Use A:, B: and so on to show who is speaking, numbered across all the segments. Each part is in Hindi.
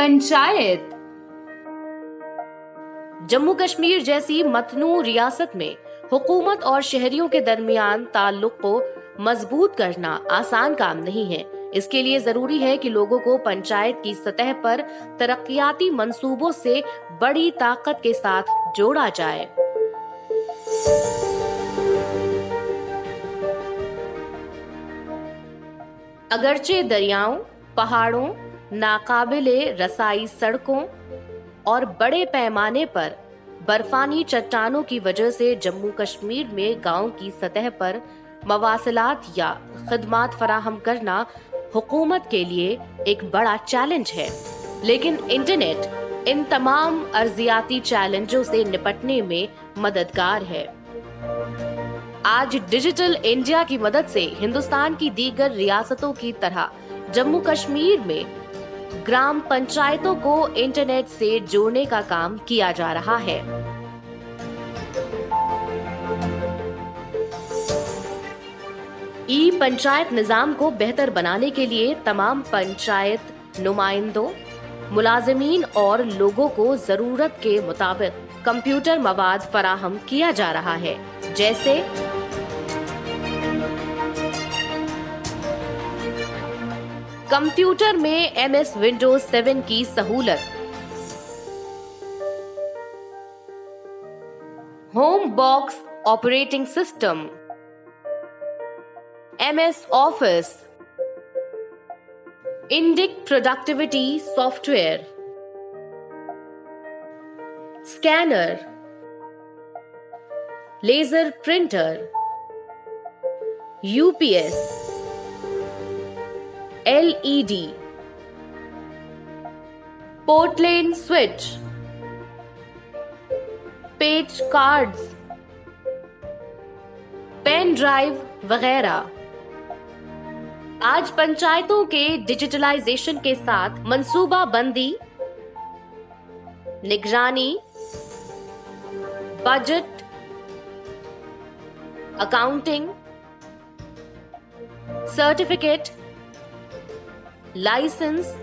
A: पंचायत।
B: जम्मू कश्मीर जैसी मतनू रियासत में हुकूमत और शहरियों के दरमियान ताल्लुक को मज़बूत करना आसान काम नहीं है। इसके लिए ज़रूरी है कि लोगों को पंचायत की सतह पर तरक्याती मंसूबों से बड़ी ताकत के साथ जोड़ा जाए। अगरचे दरियाओं, पहाड़ों नाकाबिले रसाई सड़कों और बड़े पैमाने पर बर्फानी चट्टानों की वजह से जम्मू कश्मीर में गाँव की सतह पर मवासलात या खदमात फराहम करना हुकूमत के लिए एक बड़ा चैलेंज है। लेकिन इंटरनेट इन तमाम अर्जियाती चैलेंजों से निपटने में मददगार है। आज डिजिटल इंडिया की मदद से हिंदुस्तान की दीगर रियासतों की तरह जम्मू कश्मीर में ग्राम पंचायतों को इंटरनेट से जोड़ने का काम किया जा रहा है। ई पंचायत निज़ाम को बेहतर बनाने के लिए तमाम पंचायत, नुमाइंदों, मुलाजमीन और लोगों को ज़रूरत के मुताबिक कंप्यूटर मवाद फराहम किया जा रहा है, जैसे कंप्यूटर में एम एस विंडोज़ सेवन की सहूलत। Home box operating system. M S office. Indic productivity software. Scanner. Laser printer. UPS. LED पोर्टलेन switch page cards pen drive वगैरह. आज पंचायतों के डिजिटलाइजेशन के साथ मंसूबा बंदी. निगरानी. Budget accounting certificate licence,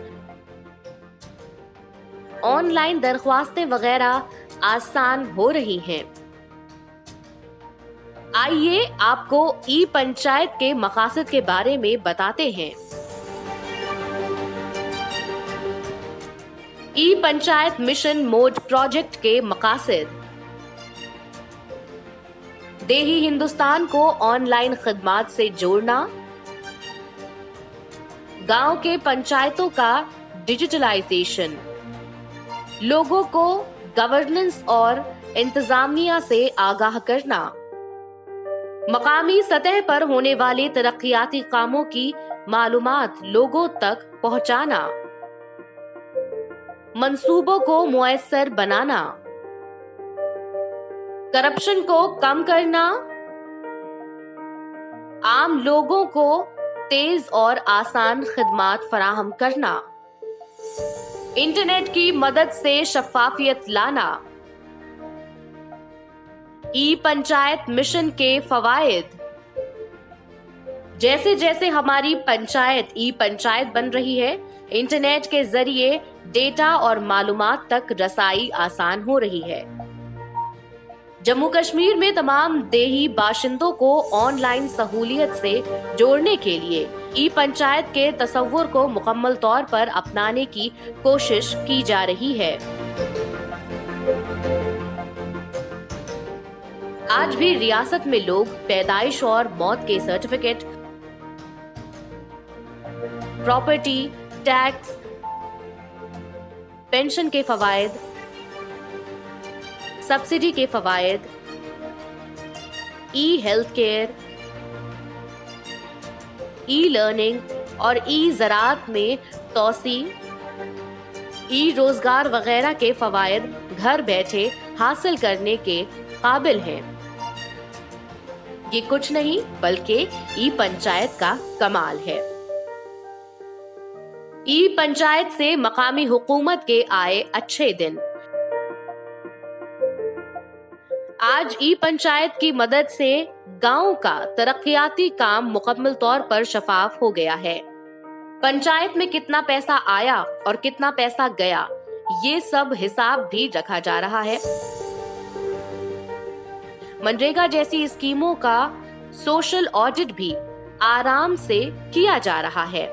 B: online दरख्वास्तें वगैरह आसान हो रही हैं। आइए आपको ई पंचायत के मकासद के बारे में बताते हैं e panchayat mission mode project के मकासद देही हिंदुस्तान को ऑनलाइन खदमात से जोड़ना गाँव के पंचायतों का डिजिटलाइजेशन। लोगों को गवर्नेंस और इंतजामिया से आगाह करना। मकामी सतह पर होने वाले तरक्याती कामों की मालूमात लोगों तक पहुंचाना। मंसूबों को मुयसर बनाना। करप्शन को कम करना। आम लोगों को तेज और आसान खिदमात फराहम करना। इंटरनेट की मदद से शफाफियत लाना। ई पंचायत मिशन के फवायद। जैसे जैसे हमारी पंचायत ई पंचायत बन रही है, इंटरनेट के ज़रिए डेटा और मालूमात तक रसाई आसान हो रही है। जम्मू कश्मीर में तमाम देही बाशिंदों को ऑनलाइन सहूलियत से जोड़ने के लिए ई पंचायत के तस्वुर को मुकम्मल तौर पर अपनाने की कोशिश की जा रही है। आज भी रियासत में लोग पैदाइश और मौत के सर्टिफिकेट, प्रॉपर्टी, टैक्स, पेंशन के फवायद सब्सिडी के फवायद e health care e learning और ई ज़रात में तोसी ई रोज़गार वगैरह के फवायद घर बैठे हासिल करने के काबिल हैं। ये कुछ नहीं, बल्कि ई पंचायत का कमाल है। ई पंचायत से मकामी हुकूमत के आए अच्छे दिन। आज ई पंचायत की मदद से गाँव का तरक्याती काम मुकम्मल तौर पर शफाफ हो गया है। पंचायत में कितना पैसा आया और कितना पैसा गया, ये सब हिसाब भी रखा जा रहा है। मनरेगा जैसी स्कीमों का सोशल ऑडिट भी आराम से किया जा रहा है।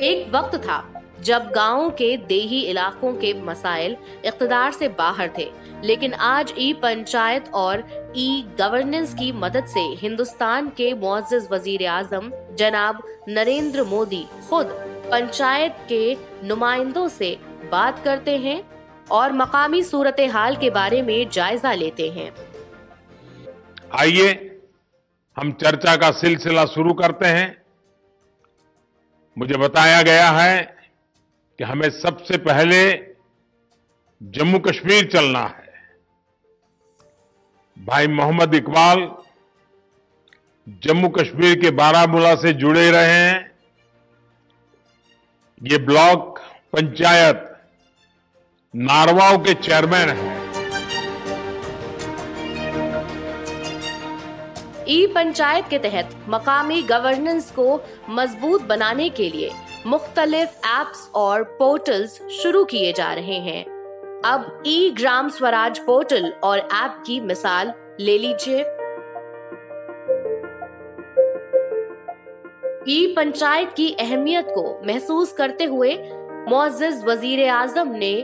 B: एक वक्त था जब गाँवों के देही इलाकों के मसाइल इकतदार से बाहर थे, लेकिन आज ई पंचायत और ई गवर्नेंस की मदद से हिंदुस्तान के मुआजिज वज़ीर आज़म जनाब नरेंद्र मोदी खुद पंचायत के नुमाइंदों से बात करते हैं और मकामी सूरत हाल के बारे में जायजा लेते हैं।
A: आइए, हम चर्चा का सिलसिला शुरू करते हैं। मुझे बताया गया है कि हमें सबसे पहले जम्मू कश्मीर चलना है। भाई मोहम्मद इकबाल जम्मू कश्मीर के बारामूला से जुड़े रहे हैं। ये ब्लॉक पंचायत नारवाओं के चेयरमैन हैं।
B: ई पंचायत के तहत मकामी गवर्नेंस को मज़बूत बनाने के लिए मुख्तलिफ़ एप्स और पोर्टल्स शुरू किए जा रहे हैं। अब ई ग्राम स्वराज पोर्टल और ऐप की मिसाल ले लीजिए। ई पंचायत की अहमियत को महसूस करते हुए मोअज़्ज़िज़ वज़ीर आज़म ने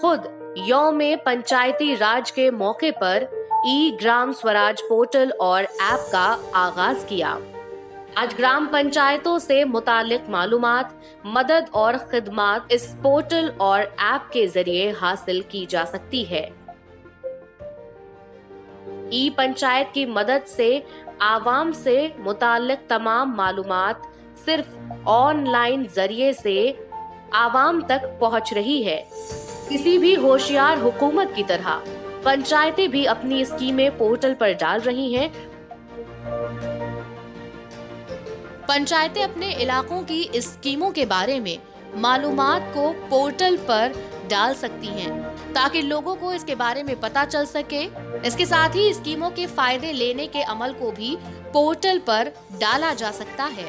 B: खुद यौम पंचायती राज के मौके पर ई ग्राम स्वराज पोर्टल और ऐप का आगाज़ किया। आज ग्राम पंचायतों से मुतालिक मालूम मदद और खिदमात इस पोर्टल और ऐप के ज़रिए हासिल की जा सकती है। ई पंचायत की मदद से आवाम से मुतालिक तमाम मालूम सिर्फ़ ऑनलाइन ज़रिए से आवाम तक पहुँच रही है। किसी भी होशियार हुकूमत की तरह। पंचायतें भी अपनी स्कीमें पोर्टल पर डाल रही हैं। पंचायतें अपने इलाकों की स्कीमों के बारे में मालूम को पोर्टल पर डाल सकती हैं, ताकि लोगों को इसके बारे में पता चल सके। इसके साथ ही स्कीमों के फ़ायदे लेने के अमल को भी पोर्टल पर डाला जा सकता है।